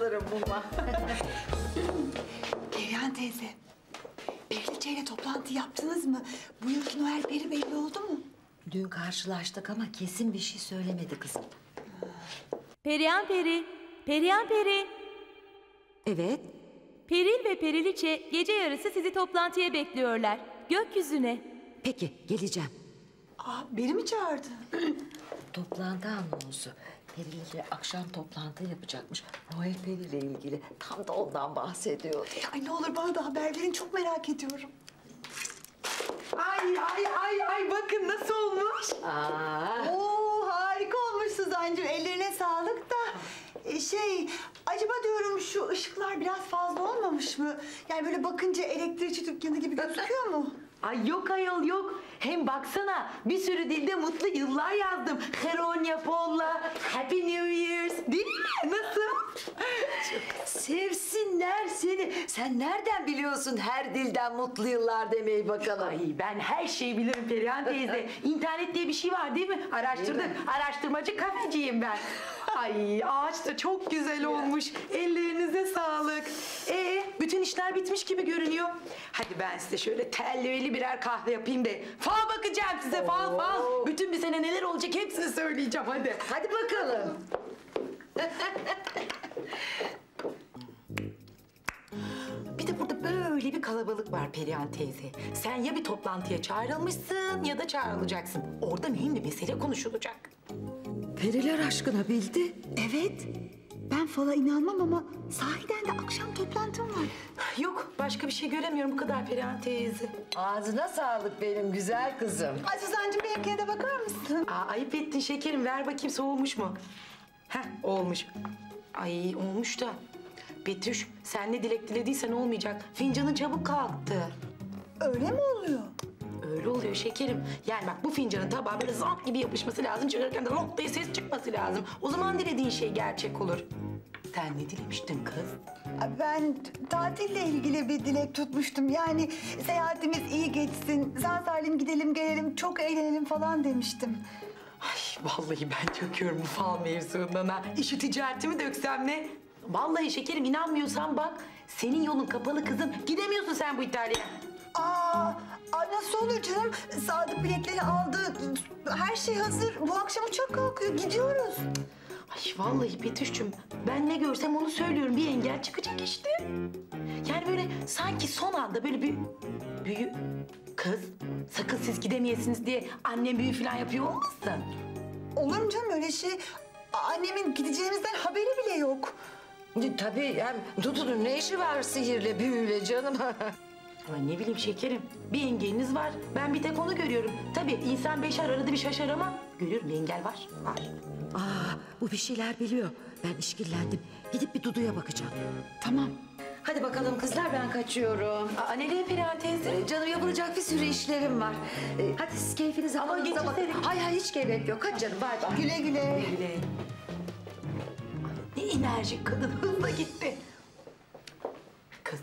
bayılırım muma. Perihan teyze, Periliçe ile toplantı yaptınız mı? Bu yılki Noel Peri belli oldu mu? Dün karşılaştık ama kesin bir şey söylemedi kızım. Perihan Peri, Perihan Peri. Evet. Peril ve Periliçe gece yarısı sizi toplantıya bekliyorlar. Gökyüzüne. Peki geleceğim. Aa, beni mi çağırdı? Toplantı anonsu. Periyle akşam toplantı yapacakmış. Noel Peri ile ilgili. Tam da ondan bahsediyordu. Ay ne olur bana da haber verin, çok merak ediyorum. Ay ay ay ay bakın nasıl olmuş. Aa, Oo harika olmuş Suzancığım, ellerine sağlık da. E, şey, acaba diyorum şu ışıklar biraz fazla olmamış mı? Yani böyle bakınca elektrikçi dükkanı gibi gözüküyor mu? Ay yok ayol yok. Hem baksana bir sürü dilde mutlu yıllar yazdım. Heronya Polla, Happy New Year's. Değil mi? Nasıl? sevsinler seni. Sen nereden biliyorsun her dilden mutlu yıllar demeyi bakalım. Ay ben her şeyi bilirim Perihan teyze. İnternet diye bir şey var değil mi? Araştırdık. Araştırmacı kafeciyim ben. Ay ağaç da çok güzel olmuş. Ellerinize sağlık. Ee, bütün işler bitmiş gibi görünüyor. Hadi ben size şöyle telleveli birer kahve yapayım da fal bakacağım size fal fal. Bütün bir sene neler olacak hepsini söyleyeceğim hadi. Hadi bakalım. Bir de burada böyle bir kalabalık var Perihan teyze. Sen ya bir toplantıya çağrılmışsın ya da çağrılacaksın. Orada mühim bir mesele konuşulacak. Periler aşkına bildi. Evet. Ben fala inanmam ama sahiden de akşam toplantım var. Yok başka bir şey göremiyorum bu kadar Perihan teyze. Ağzına sağlık benim güzel kızım. Ay Suzancığım benimkine de bakar mısın? Aa, ayıp ettin şekerim ver bakayım soğumuş mu? Heh olmuş. Ay olmuş da. Betüş sen ne dilek dilediysen olmayacak. Fincanın çabuk kalktı. Öyle mi oluyor? Öyle oluyor şekerim. Yani bak bu fincanın tabağa böyle zant gibi yapışması lazım. Çıkarırken de lok diye ses çıkması lazım. O zaman dilediğin şey gerçek olur. Sen ne dilemiştin kız? Ben tatille ilgili bir dilek tutmuştum. Yani seyahatimiz iyi geçsin, sağ salim gidelim gelelim, çok eğlenelim falan demiştim. Ay vallahi ben çöküyorum bu fal mevzuundan ha. İşi ticaretimi döksem ne? Vallahi şekerim inanmıyorsan bak. Senin yolun kapalı kızım. Gidemiyorsun sen bu İtalya'ya. Aa, ay nasıl olur canım? Sadık biletleri aldı, her şey hazır. Bu akşam uçak kalkıyor, gidiyoruz. Ay vallahi Betüş'cüm ben ne görsem onu söylüyorum. Bir engel çıkacak işte. Yani böyle sanki son anda böyle bir büyü... Kız sakın siz gidemeyesiniz diye annem büyü falan yapıyor olmasın? Olur mu canım öyle şey? Annemin gideceğimizden haberi bile yok. E, Tabii hem Dudu'nun ne işi var sihirle büyüyle canım. Ay ne bileyim şekerim. Bir engeliniz var. Ben bir tek onu görüyorum. Tabii insan beşer arada bir şaşar ama görüyorum bir engel var. Var. Aa, bu bir şeyler biliyor. Ben işkillendim. Gidip bir Dudu'ya bakacağım. Tamam. Hadi bakalım kızlar ben kaçıyorum. Aa, nereye Perihan teyze? Ee, Canım yapılacak bir sürü işlerim var. Ee, hadi siz keyfinize Ama bakın. geçirseydik. Hayır hayır hiç gerek yok. Hadi canım bay bay. Güle güle. Bile. Ne enerjik kadın hızla gitti. Kız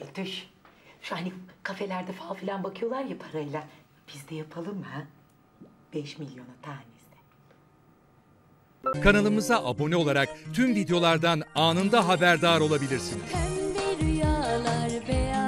Betüş. Şu hani kafelerde fal filan bakıyorlar ya parayla. Biz de yapalım mı ha? Beş milyona tanesi. Kanalımıza abone olarak tüm videolardan anında haberdar olabilirsiniz. Pembe rüyalar, beyaz